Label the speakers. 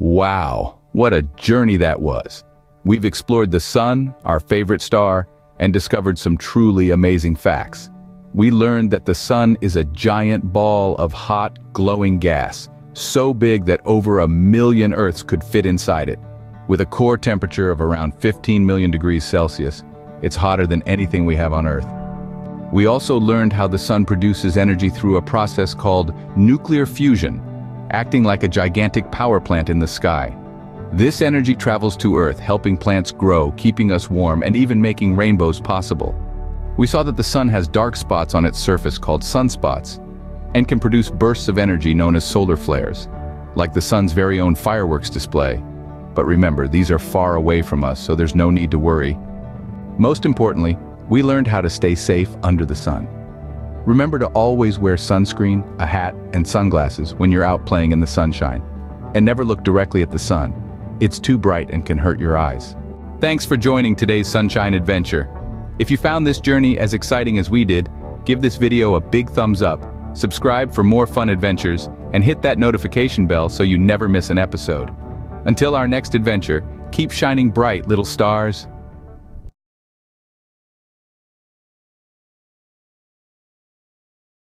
Speaker 1: Wow, what a journey that was. We've explored the sun, our favorite star, and discovered some truly amazing facts. We learned that the sun is a giant ball of hot, glowing gas, so big that over a million Earths could fit inside it. With a core temperature of around 15 million degrees Celsius, it's hotter than anything we have on Earth. We also learned how the sun produces energy through a process called nuclear fusion, acting like a gigantic power plant in the sky. This energy travels to Earth, helping plants grow, keeping us warm, and even making rainbows possible. We saw that the sun has dark spots on its surface called sunspots, and can produce bursts of energy known as solar flares, like the sun's very own fireworks display. But remember, these are far away from us, so there's no need to worry. Most importantly, we learned how to stay safe under the sun. Remember to always wear sunscreen, a hat, and sunglasses when you're out playing in the sunshine. And never look directly at the sun. It's too bright and can hurt your eyes. Thanks for joining today's Sunshine Adventure. If you found this journey as exciting as we did, give this video a big thumbs up, subscribe for more fun adventures, and hit that notification bell so you never miss an episode. Until our next adventure, keep shining bright, little stars.